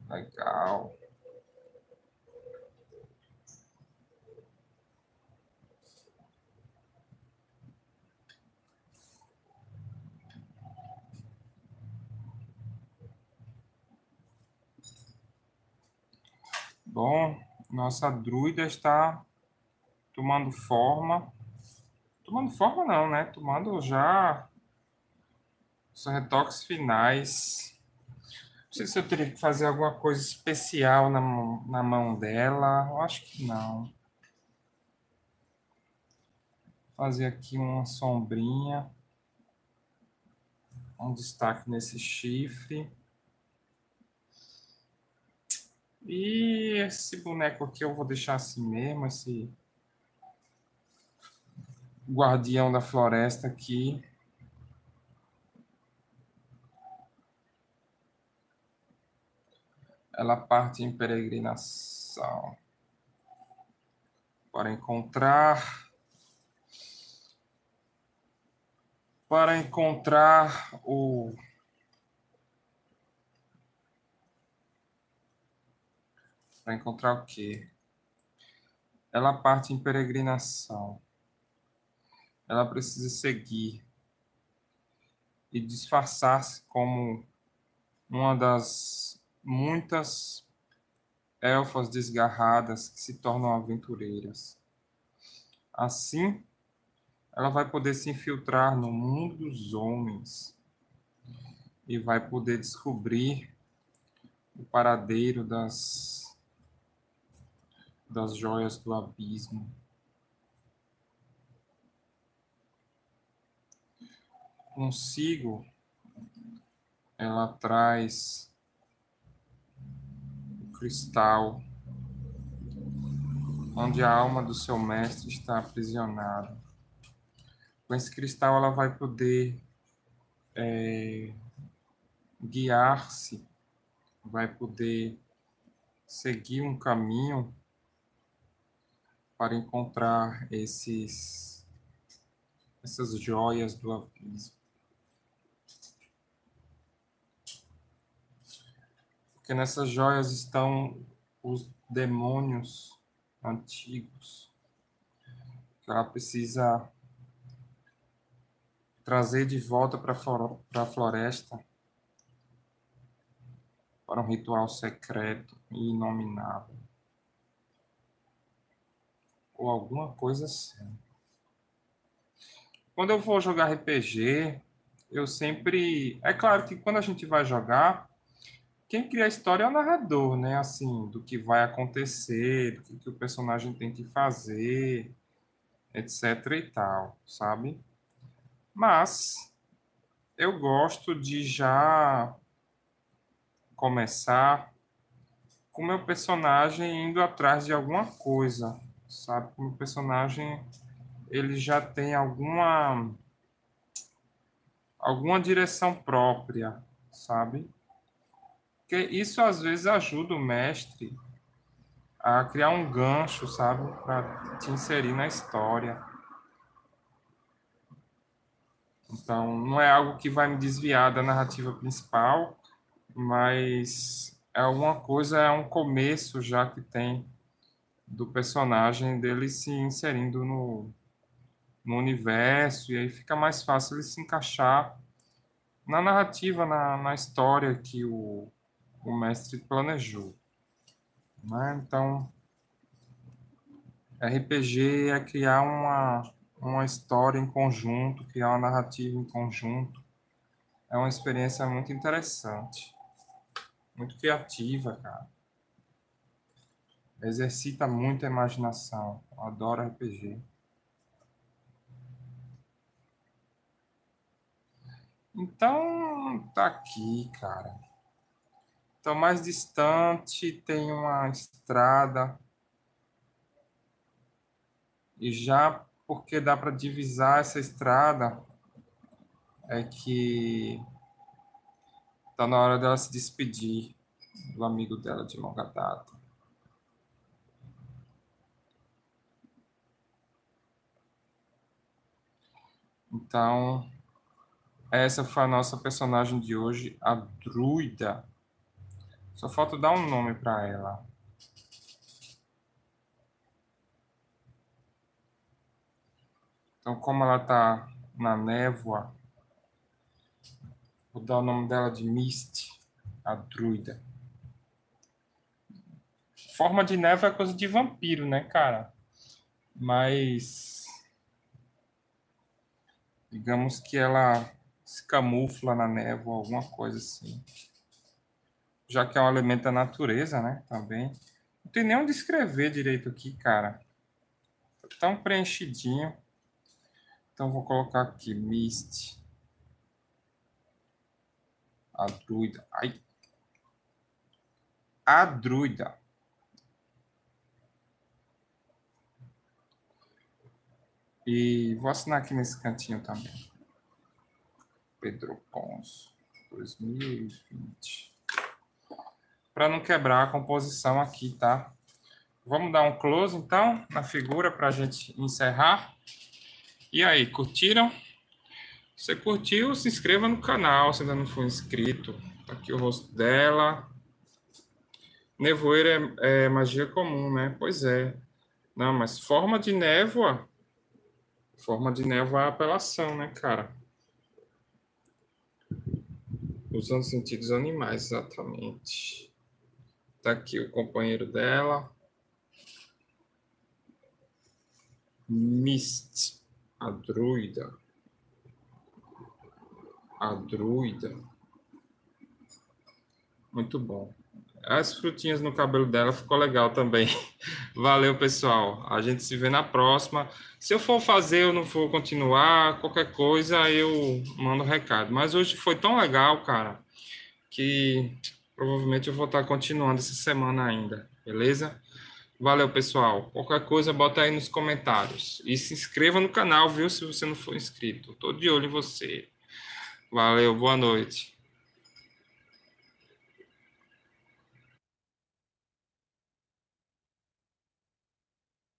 Legal. Bom, nossa druida está tomando forma. Tomando forma não, né? Tomando já os retoques finais. Não sei se eu teria que fazer alguma coisa especial na, na mão dela. Eu acho que não. Fazer aqui uma sombrinha. Um destaque nesse chifre. E esse boneco aqui eu vou deixar assim mesmo, esse guardião da floresta aqui. Ela parte em peregrinação para encontrar para encontrar o Para encontrar o quê? Ela parte em peregrinação. Ela precisa seguir e disfarçar-se como uma das muitas elfas desgarradas que se tornam aventureiras. Assim, ela vai poder se infiltrar no mundo dos homens e vai poder descobrir o paradeiro das das joias do abismo. Consigo, ela traz o cristal onde a alma do seu mestre está aprisionada. Com esse cristal, ela vai poder é, guiar-se, vai poder seguir um caminho para encontrar esses essas joias do abismo. Porque nessas joias estão os demônios antigos que ela precisa trazer de volta para a floresta para um ritual secreto e inominável ou alguma coisa assim. quando eu vou jogar RPG, eu sempre. É claro que quando a gente vai jogar, quem cria a história é o narrador, né? Assim, do que vai acontecer, do que, o personagem tem que fazer, etc e tal, sabe? Mas eu gosto de já começar com meu personagem indo atrás de alguma coisa, sabe? Com o personagem ele já tem alguma alguma direção própria, sabe? Que isso às vezes ajuda o mestre a criar um gancho, sabe, para te inserir na história. Então, não é algo que vai me desviar da narrativa principal, mas é alguma coisa, é um começo já que tem do personagem dele se inserindo no, no universo, e aí fica mais fácil ele se encaixar na narrativa, na, na história que o, o mestre planejou. Né? Então, RPG é criar uma, uma história em conjunto, criar uma narrativa em conjunto. É uma experiência muito interessante, muito criativa, cara. Exercita muito a imaginação. Eu adoro RPG. Então, tá aqui, cara. Então, mais distante tem uma estrada. E já porque dá para divisar essa estrada, é que tá na hora dela se despedir do amigo dela de longa data. Então, essa foi a nossa personagem de hoje, a druida. Só falta dar um nome para ela. Então, como ela está na névoa, vou dar o nome dela de Mist, a druida. Forma de névoa é coisa de vampiro, né, cara? Mas digamos que ela se camufla na névoa, alguma coisa assim. Já que é um elemento da natureza, né? Também. Não tem nem onde escrever direito aqui, cara. Tá tão preenchidinho. Então, vou colocar aqui, Mist. A druida. Ai. A druida. E vou assinar aqui nesse cantinho também. Pedro Pons, 2020. Para não quebrar a composição aqui, tá? Vamos dar um close, então, na figura para a gente encerrar. E aí, curtiram? Se você curtiu, se inscreva no canal se ainda não for inscrito. Tá aqui o rosto dela. Nevoeiro é, é magia comum, né? Pois é. Não, mas forma de névoa. Forma de névoa é apelação, né, cara? Usando sentidos animais, exatamente. Tá aqui o companheiro dela. Mist, a druida. A druida. Muito bom. As frutinhas no cabelo dela ficou legal também. Valeu, pessoal. A gente se vê na próxima. Se eu for fazer, eu não for continuar, qualquer coisa eu mando um recado. Mas hoje foi tão legal, cara, que provavelmente eu vou estar continuando essa semana ainda, beleza? Valeu, pessoal. Qualquer coisa, bota aí nos comentários. E se inscreva no canal, viu? Se você não for inscrito. Tô de olho em você. Valeu, boa noite.